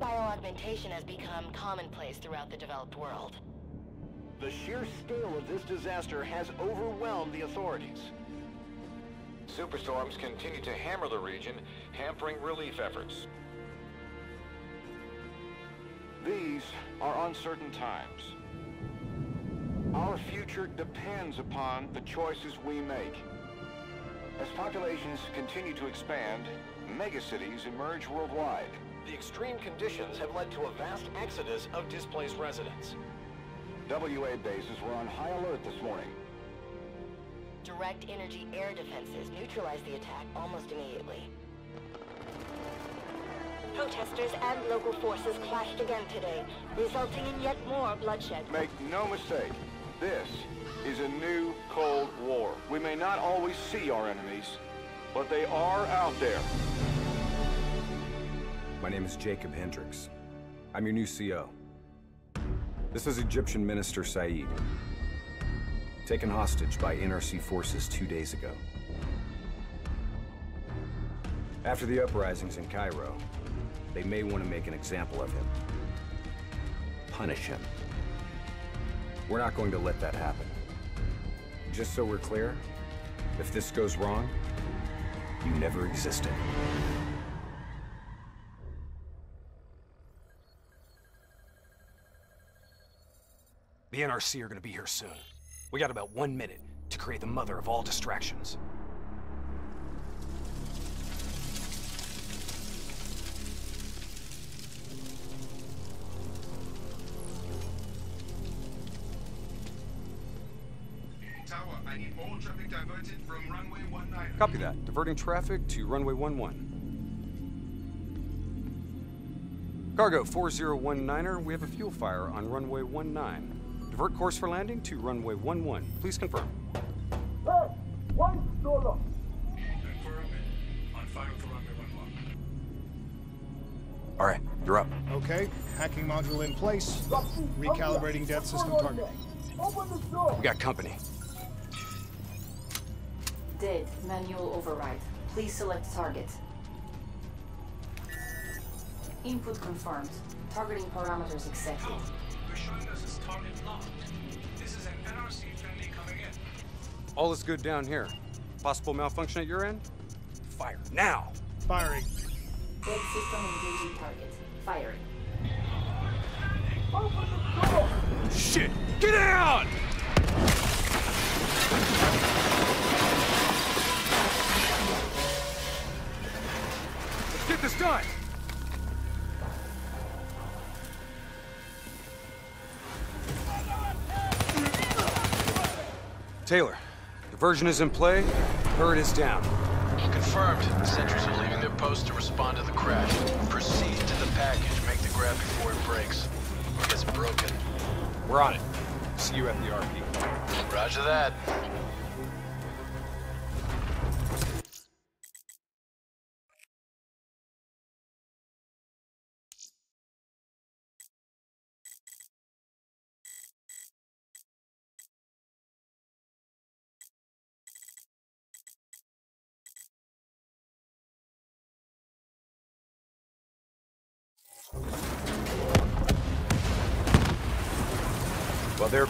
Bioaugmentation has become commonplace throughout the developed world. The sheer scale of this disaster has overwhelmed the authorities. Superstorms continue to hammer the region, hampering relief efforts. These are uncertain times. Our future depends upon the choices we make. As populations continue to expand, megacities emerge worldwide. The extreme conditions have led to a vast exodus of displaced residents. WA bases were on high alert this morning. Direct energy air defenses neutralized the attack almost immediately. Protesters and local forces clashed again today, resulting in yet more bloodshed. Make no mistake, this is a new Cold War. We may not always see our enemies, but they are out there. My name is Jacob Hendricks. I'm your new CO. This is Egyptian Minister Said. Taken hostage by NRC forces two days ago. After the uprisings in Cairo, they may want to make an example of him. Punish him. We're not going to let that happen. Just so we're clear, if this goes wrong, you never existed. The NRC are gonna be here soon. We got about one minute to create the mother of all distractions. Tower, I need all traffic diverted from runway 19. Copy that. Diverting traffic to runway 11. Cargo 4019er, we have a fuel fire on runway 19. Divert course for landing to runway 11. Please confirm. Confirmed. On fire for runway 11. All right, you're up. Okay, hacking module in place. Recalibrating death system targeting. We got company. Dead. Manual override. Please select target. Input confirmed. Targeting parameters accepted. You're showing us as target locked. This is an NRC friendly coming in. All is good down here. Possible malfunction at your end? Fire now! Firing. Dead system engaging target. Firing. Open the door! Shit! Get out! Let's get this done! Taylor, diversion is in play. Turret is down. Confirmed. Sentries are leaving their post to respond to the crash. Proceed to the package. Make the grab before it breaks. Or gets broken. We're on it. See you at the RP. Roger that.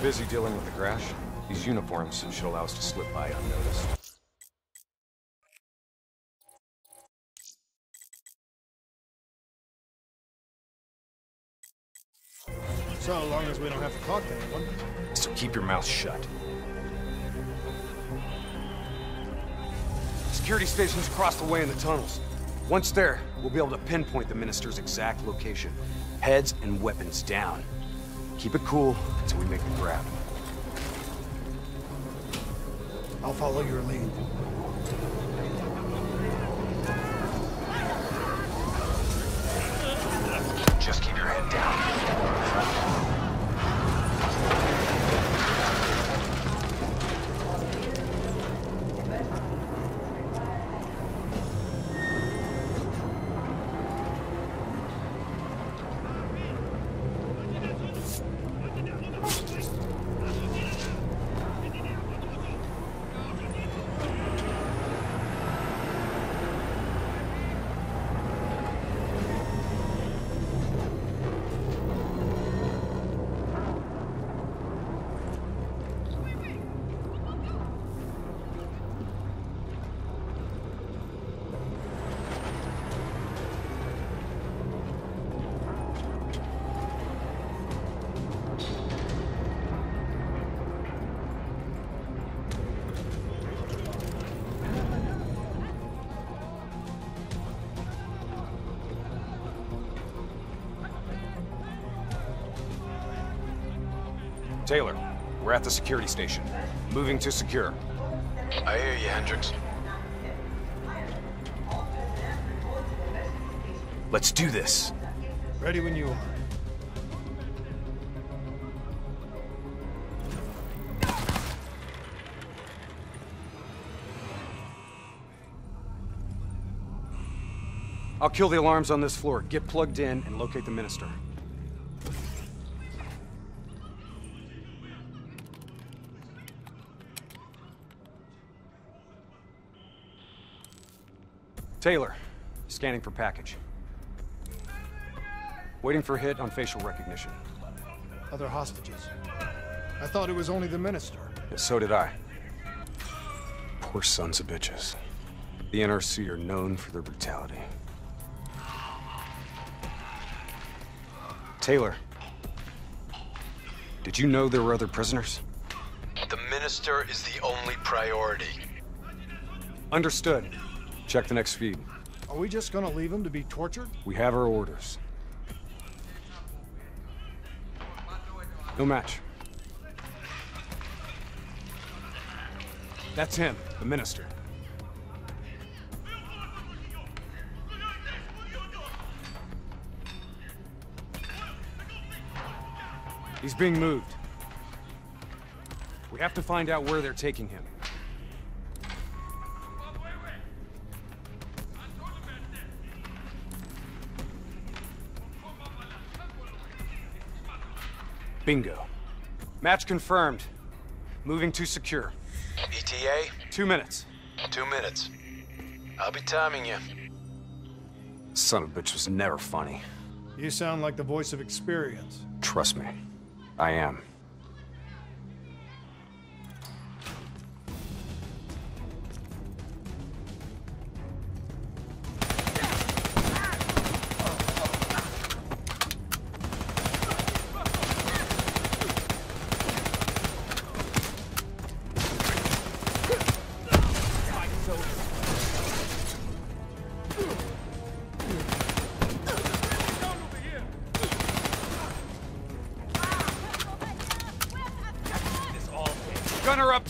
Busy dealing with the crash, these uniforms should allow us to slip by unnoticed. So long as we don't have to talk to anyone. So keep your mouth shut. Security stations across the way in the tunnels. Once there, we'll be able to pinpoint the Minister's exact location. Heads and weapons down. Keep it cool until we make the grab. I'll follow your lead. Just keep your head down. Taylor, we're at the security station. Moving to secure. I hear you, Hendricks. Let's do this. Ready when you are. I'll kill the alarms on this floor. Get plugged in and locate the minister. Taylor, scanning for package. Waiting for hit on facial recognition. Other hostages. I thought it was only the minister. Yeah, so did I. Poor sons of bitches. The NRC are known for their brutality. Taylor, did you know there were other prisoners? The minister is the only priority. Understood. Check the next feed. Are we just gonna leave him to be tortured? We have our orders. No match. That's him, the minister. He's being moved. We have to find out where they're taking him. Bingo. Match confirmed. Moving to secure. ETA? Two minutes. Two minutes. I'll be timing you. Son of a bitch was never funny. You sound like the voice of experience. Trust me. I am.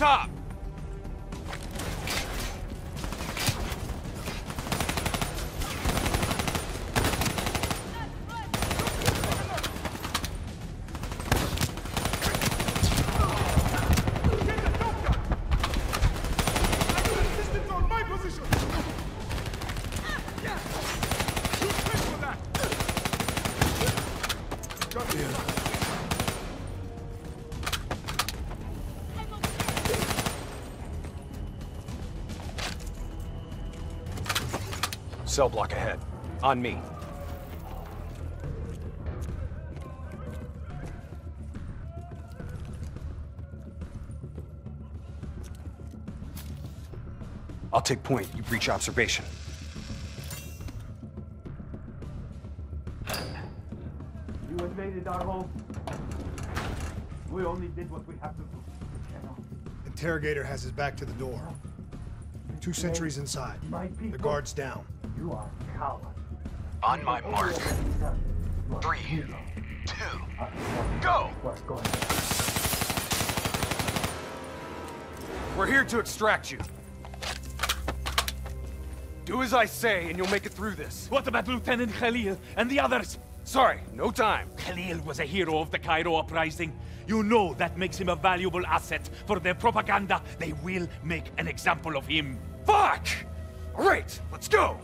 Top! Cell block ahead. On me. I'll take point. You breach observation. You invaded our home. We only did what we have to do. Interrogator has his back to the door. Two sentries inside. The guard's down. On my mark. Three, two, go! We're here to extract you. Do as I say, and you'll make it through this. What about Lieutenant Khalil and the others? Sorry, no time. Khalil was a hero of the Cairo uprising. You know that makes him a valuable asset for their propaganda. They will make an example of him. Fuck! All right, let's go!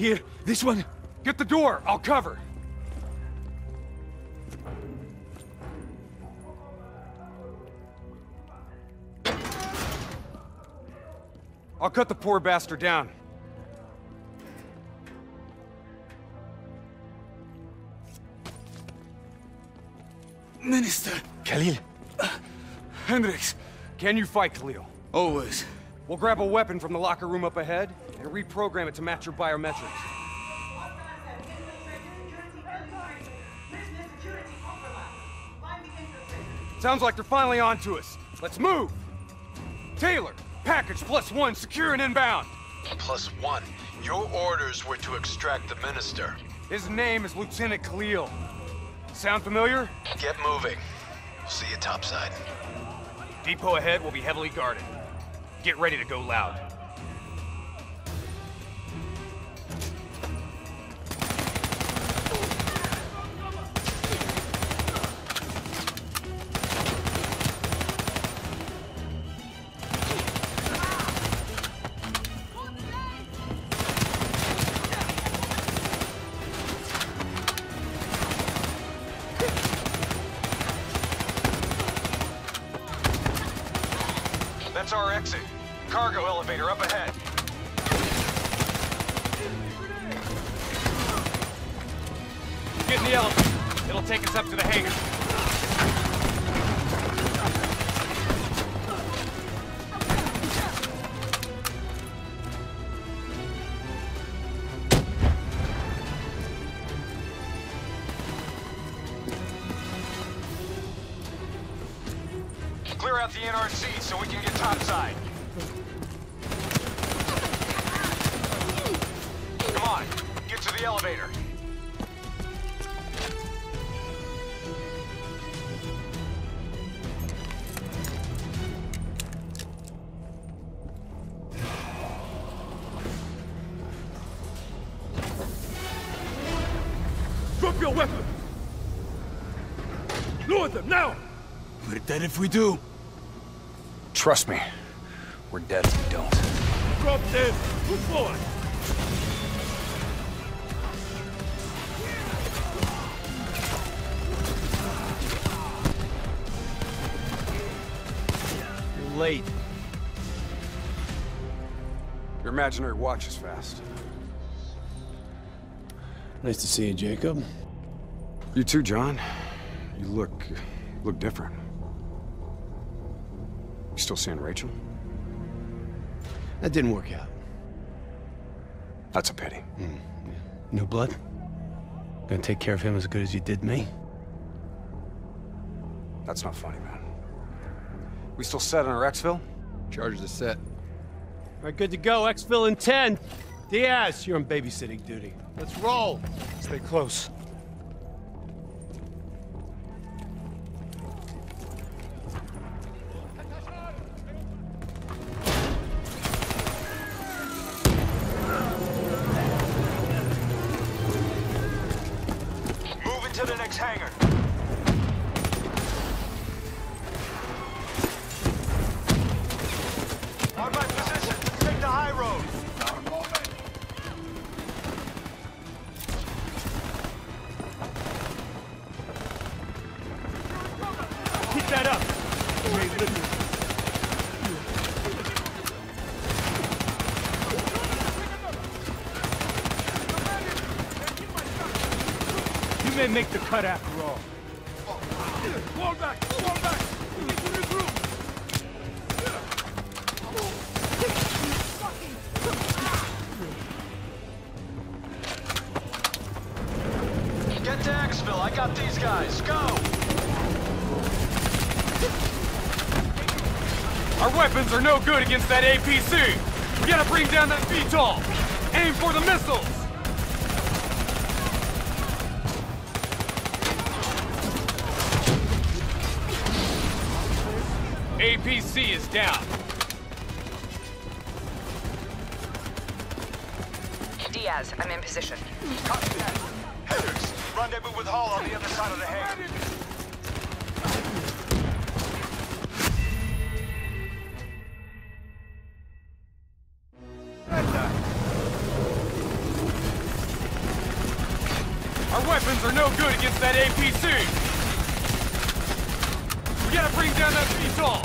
Here, this one. Get the door, I'll cover. I'll cut the poor bastard down. Minister. Khalil. Uh, Hendricks. Can you fight, Khalil? Always. We'll grab a weapon from the locker room up ahead and reprogram it to match your biometrics. Sounds like they're finally on to us. Let's move! Taylor, package plus one, secure and inbound. Plus one. Your orders were to extract the minister. His name is Lieutenant Khalil. Sound familiar? Get moving. We'll see you topside. Depot ahead will be heavily guarded. Get ready to go loud. Dead if we do. Trust me, we're dead if we don't. Drop dead! Move forward! You're late. Your imaginary watch is fast. Nice to see you, Jacob. You too, John. You look... look different. You still seeing Rachel? That didn't work out. That's a pity. Mm, New blood? Gonna take care of him as good as you did me? That's not funny, man. We still set on our exfil? Charges are set. All right, good to go. Exfil in 10. Diaz, you're on babysitting duty. Let's roll. Stay close. Into the next hangar. Cut after all. Fall back! Fall back! Get to the group! Get to exfil. I got these guys. Go. Our weapons are no good against that APC. We gotta bring down that VTOL. Aim for the missiles. Position. Copy that. Hendricks, rendezvous with Hall on the other side of the hangar. Our weapons are no good against that APC. We gotta bring down that VTOL.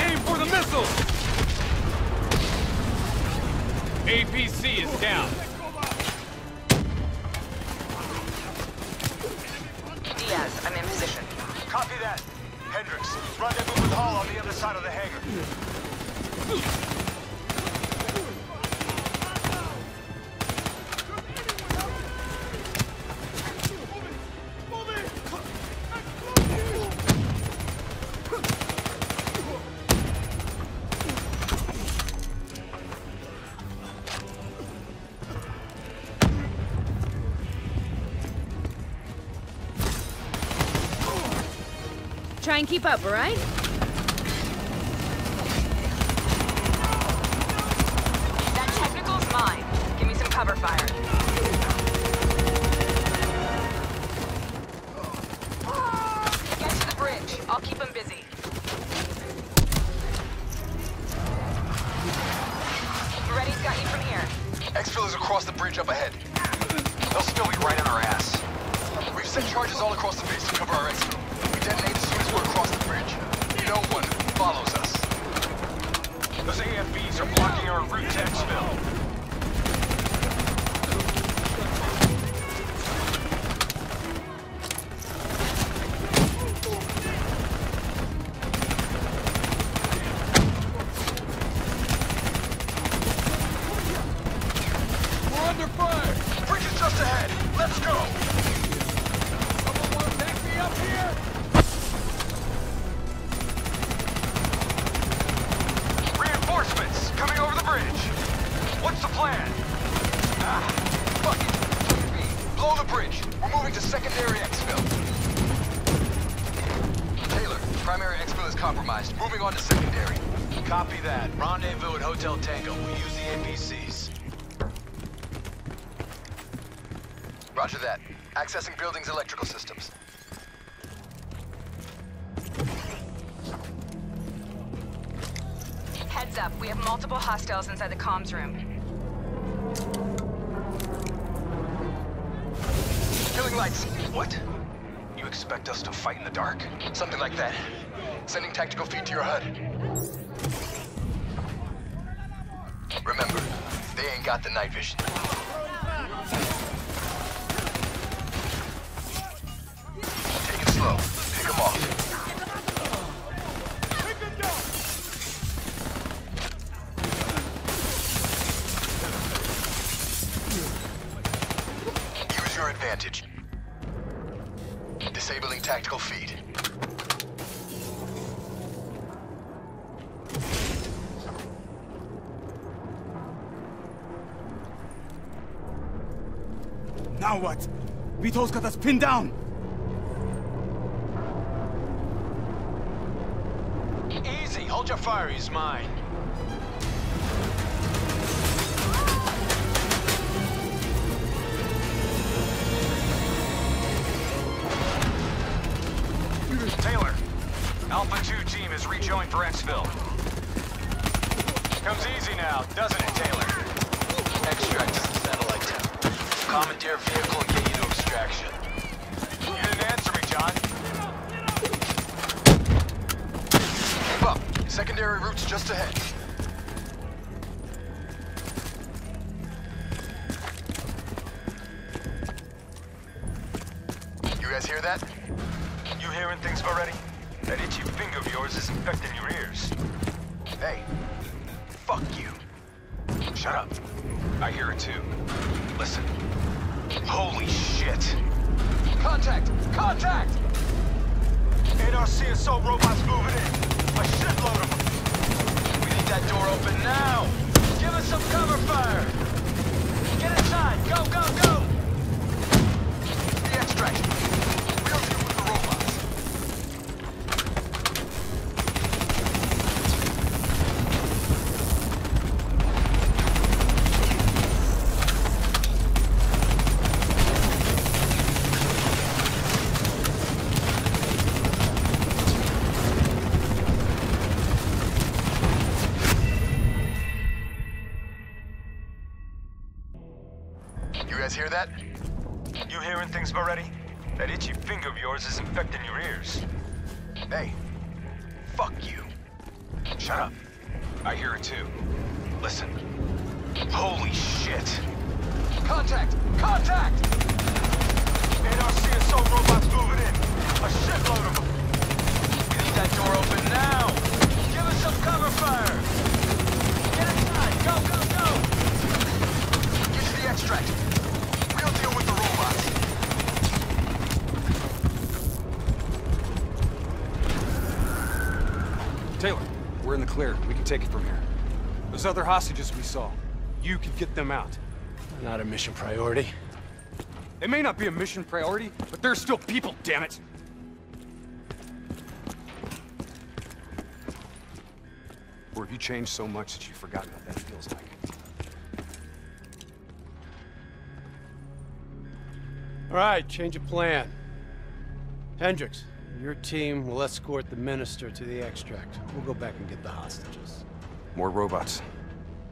Aim for the missiles. APC is down. Diaz, I'm in position. Copy that. Hendricks, rendezvous with Hall on the other side of the hangar. Keep up, alright? That technical's mine. Give me some cover fire. Get to the bridge. I'll keep them busy. Reddy's got you from here. Exfil is across the bridge up ahead. They'll still be right on our ass. We've set charges all across the base to cover our exfil. Heads up, we have multiple hostiles inside the comms room. Killing lights. What? You expect us to fight in the dark? Something like that. Sending tactical feed to your HUD. Remember, they ain't got the night vision. Feed. Now what? Vito's got us pinned down! Easy. Hold your fire. He's mine. Commandeer vehicle will get you to extraction. You didn't answer me, John. Keep up. Secondary route's just ahead. You guys hear that? You hearing things already? That itchy finger of yours is infecting your guys hear that? You hearing things already? That itchy finger of yours is infecting your ears. Hey, fuck you. Shut up. I hear it too. Listen. Holy shit. Contact! Contact! NRC assault robots moving in. A shitload of them. We need that door open now. Give us some cover fire. Get inside. Go, go, go. Get to the extract. Taylor, we're in the clear. We can take it from here. Those other hostages we saw, you can get them out. Not a mission priority. It may not be a mission priority, but they're still people, damn it! Or have you changed so much that you've forgotten what that feels like? All right, change of plan. Hendricks, your team will escort the minister to the extract. We'll go back and get the hostages. More robots.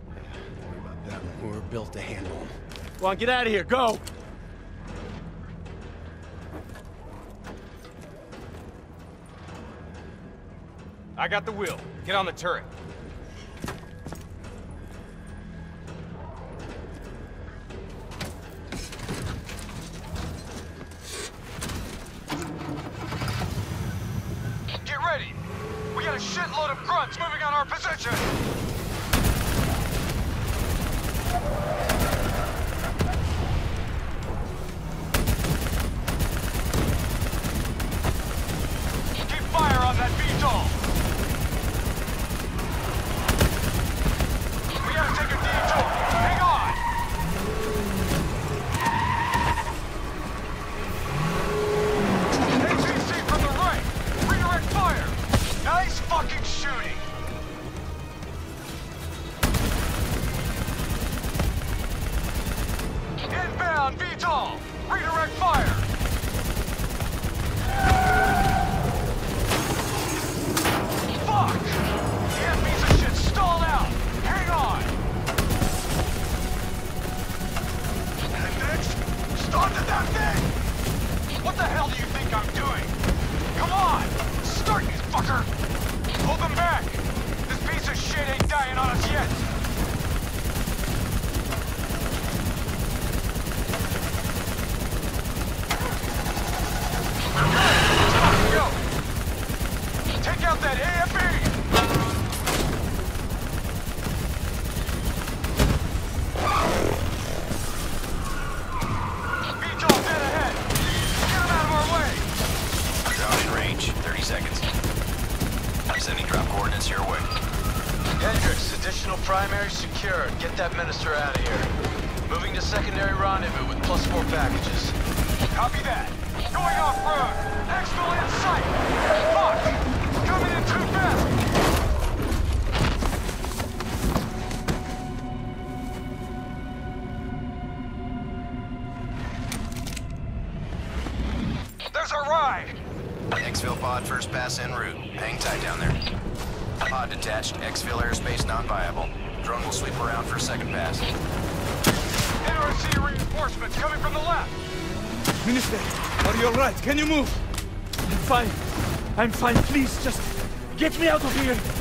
Yeah, don't worry about them. We're built to handle them. Come on, get out of here. Go! I got the wheel. Get on the turret. a shitload of grunts moving on our position! I'm fine, please, just get me out of here!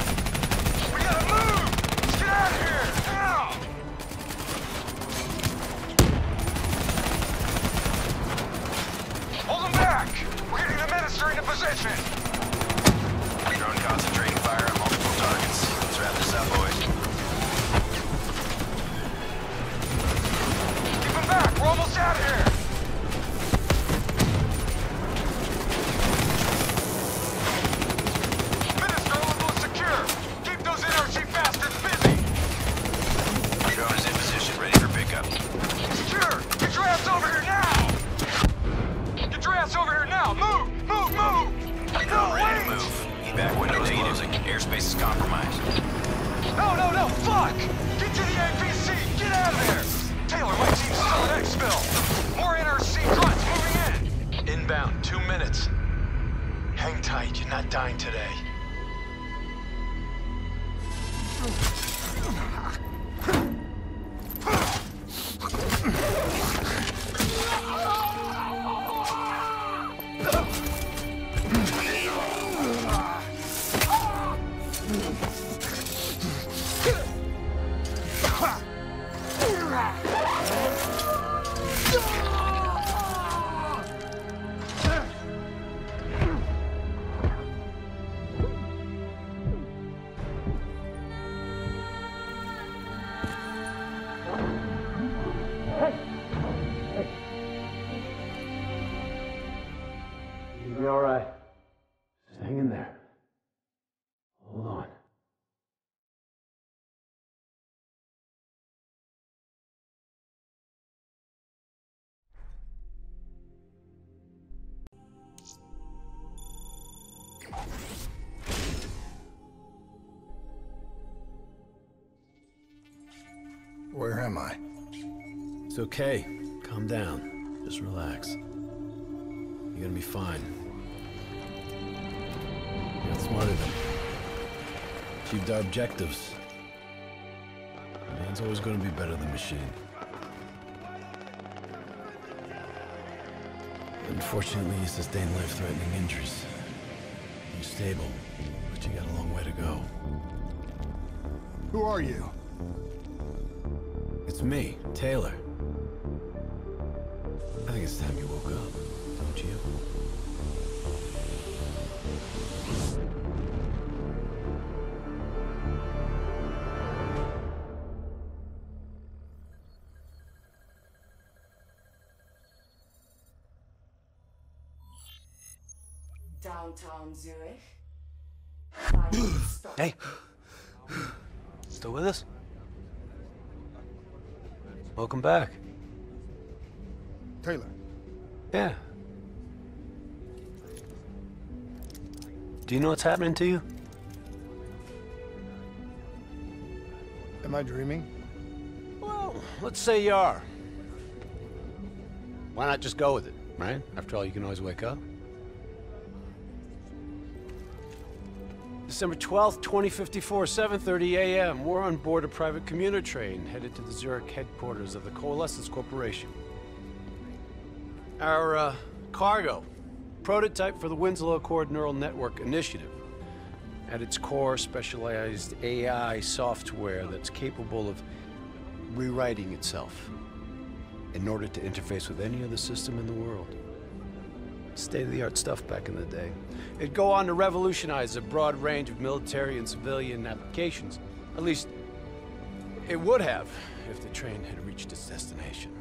Am I? It's okay. Calm down. Just relax. You're gonna be fine. You outsmarted them. Achieved our objectives. Man's always gonna be better than machine. Unfortunately, you sustained life-threatening injuries. You're stable, but you got a long way to go. Who are you? It's me, Taylor. I think it's time you woke up, don't you? Downtown Zurich. Hey! Still with us? Welcome back. Taylor. Yeah. Do you know what's happening to you? Am I dreaming? Well, let's say you are. Why not just go with it, right? After all, you can always wake up. December 12th, 2054, 7.30 a.m. We're on board a private commuter train headed to the Zurich headquarters of the Coalescence Corporation. Our uh, cargo, prototype for the Winslow Accord Neural Network Initiative. At its core, specialized AI software that's capable of rewriting itself in order to interface with any other system in the world. State-of-the-art stuff back in the day. It'd go on to revolutionize a broad range of military and civilian applications. At least, it would have if the train had reached its destination.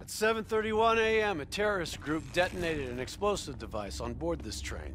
At 7.31 a.m., a terrorist group detonated an explosive device on board this train.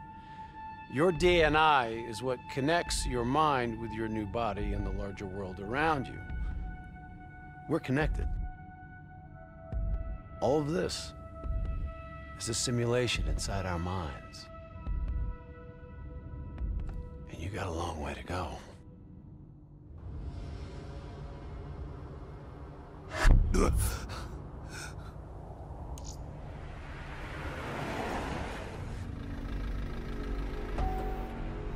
Your DNI is what connects your mind with your new body and the larger world around you. We're connected. All of this is a simulation inside our minds. And you got a long way to go.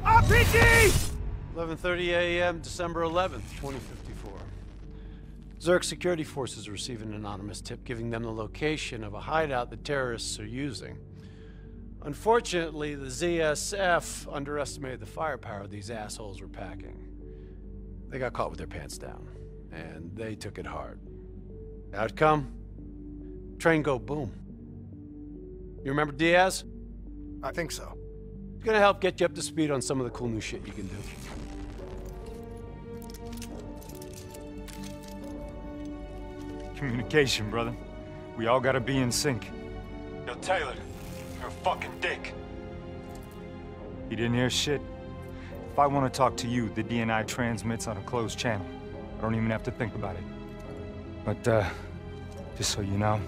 RPG! 11.30 a.m., December 11th, 2054. Zurich security forces receive an anonymous tip giving them the location of a hideout the terrorists are using. Unfortunately, the ZSF underestimated the firepower these assholes were packing. They got caught with their pants down, and they took it hard. Outcome? Train go boom. You remember Diaz? I think so. It's gonna help get you up to speed on some of the cool new shit you can do. Communication, brother. We all gotta be in sync. Yo, Taylor, you're a fucking dick. You didn't hear shit? If I want to talk to you, the DNI transmits on a closed channel. I don't even have to think about it. But, uh, just so you know,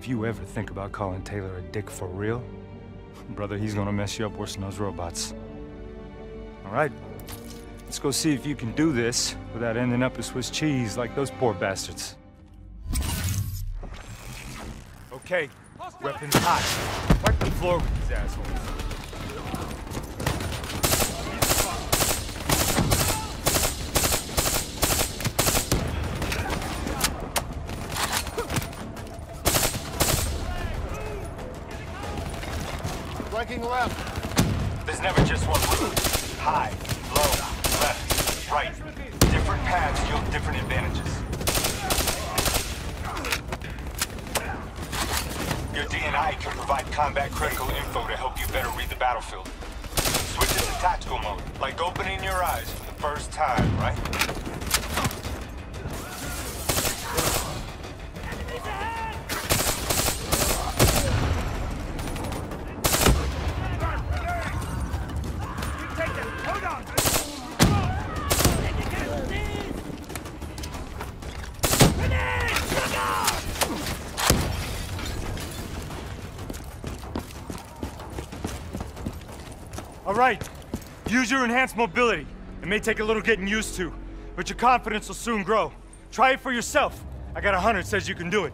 if you ever think about calling Taylor a dick for real, brother, he's gonna mess you up worse than those robots. All right, let's go see if you can do this without ending up as Swiss cheese like those poor bastards. Okay, weapons hot. Wipe the floor with these assholes. Flanking left. There's never just one route. High, low, left, right. Different paths yield different advantages. Your DNI can provide combat critical info to help you better read the battlefield. Switch it to tactical mode, like opening your eyes for the first time, right? All right, use your enhanced mobility. It may take a little getting used to, but your confidence will soon grow. Try it for yourself. I got a that says you can do it.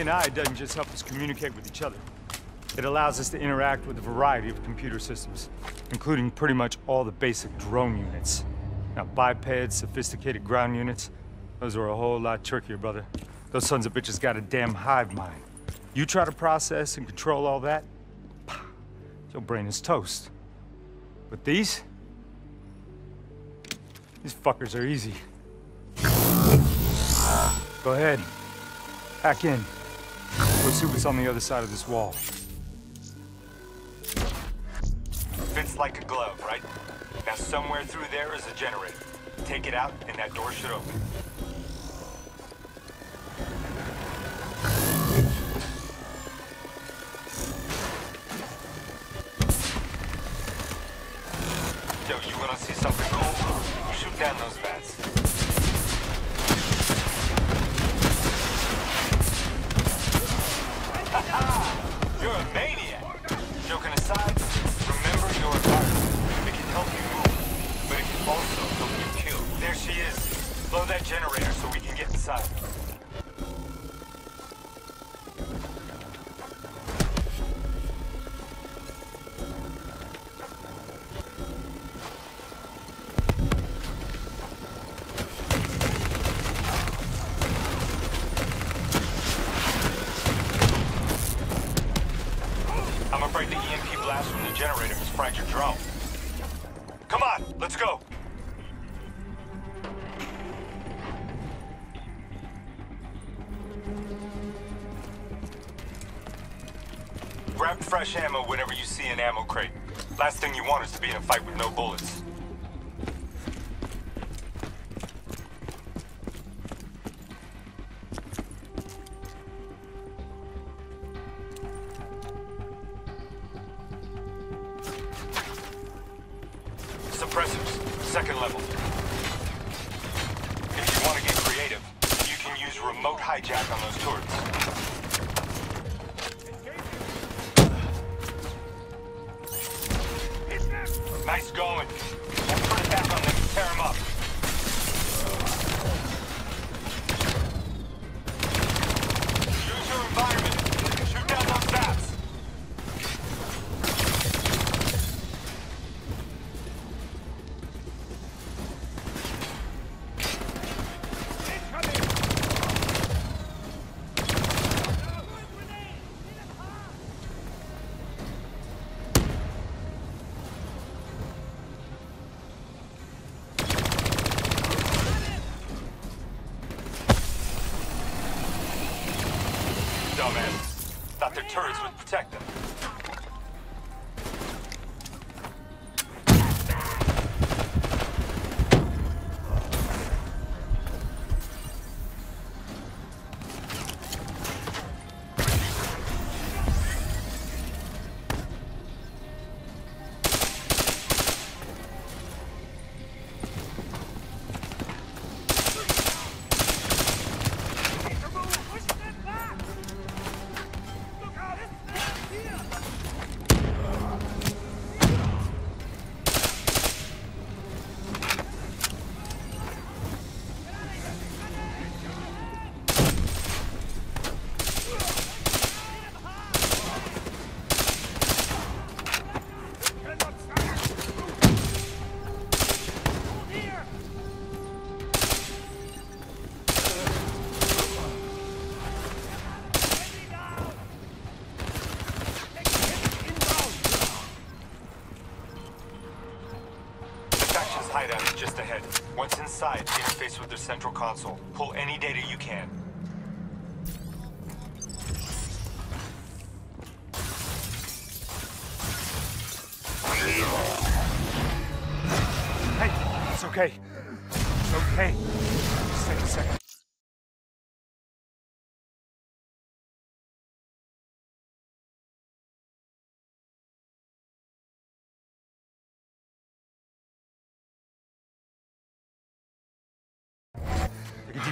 DNI doesn't just help us communicate with each other. It allows us to interact with a variety of computer systems, including pretty much all the basic drone units. Now, bipeds, sophisticated ground units, those are a whole lot trickier, brother. Those sons of bitches got a damn hive mind. You try to process and control all that, your brain is toast. But these? These fuckers are easy. Go ahead. Hack in. Let's see what's on the other side of this wall. Fits like a glove, right? Now somewhere through there is a generator. Take it out and that door should open. Yo, you wanna see something cool? Shoot down those bats. You're a maniac. Fresh ammo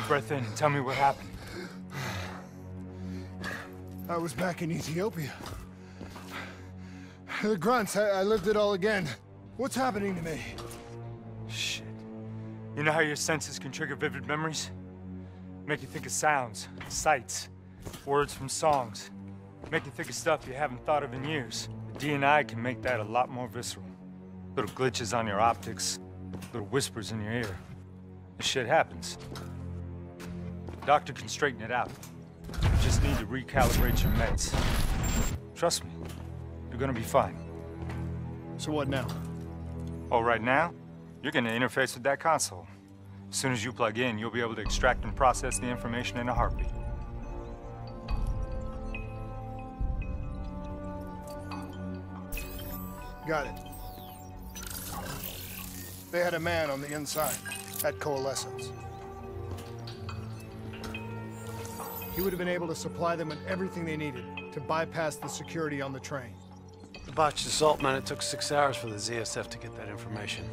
breath in and tell me what happened. I was back in Ethiopia. The grunts, I, I lived it all again. What's happening to me? Shit. You know how your senses can trigger vivid memories? Make you think of sounds, sights, words from songs. Make you think of stuff you haven't thought of in years. The DNI can make that a lot more visceral. Little glitches on your optics, little whispers in your ear. This shit happens. Doctor can straighten it out. You just need to recalibrate your meds. Trust me, you're gonna be fine. So what now? Oh, right now, you're gonna interface with that console. As soon as you plug in, you'll be able to extract and process the information in a heartbeat. Got it. They had a man on the inside at Coalescence. He would have been able to supply them with everything they needed to bypass the security on the train. The botched assault man, it took six hours for the ZSF to get that information.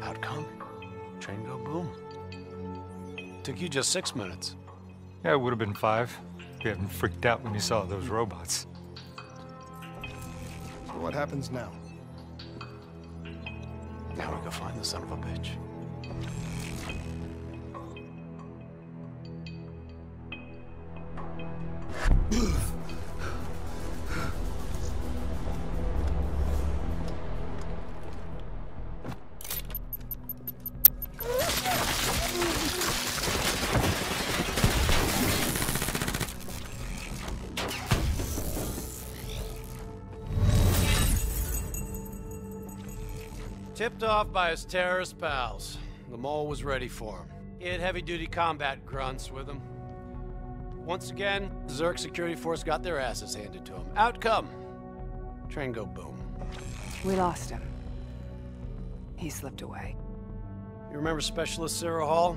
Outcome? Train go boom. Took you just six minutes. Yeah, it would have been five. if You hadn't freaked out when you saw those robots. So what happens now? Now we go find the son of a bitch. Tipped off by his terrorist pals. The mole was ready for him. He had heavy-duty combat grunts with him. Once again, the Zurich security force got their asses handed to him. Outcome. Train go boom. We lost him. He slipped away. You remember Specialist Sarah Hall?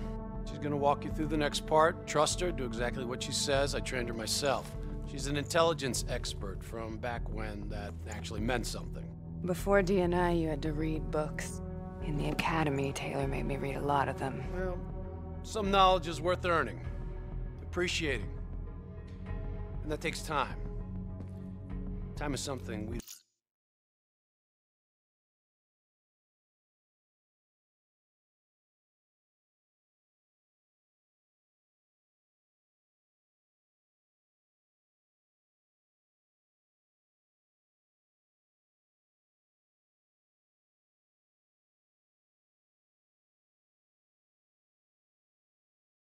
She's gonna walk you through the next part. Trust her, do exactly what she says. I trained her myself. She's an intelligence expert from back when that actually meant something. Before DNI, you had to read books. In the academy, Taylor made me read a lot of them. Well, some knowledge is worth earning, appreciating. And that takes time. Time is something we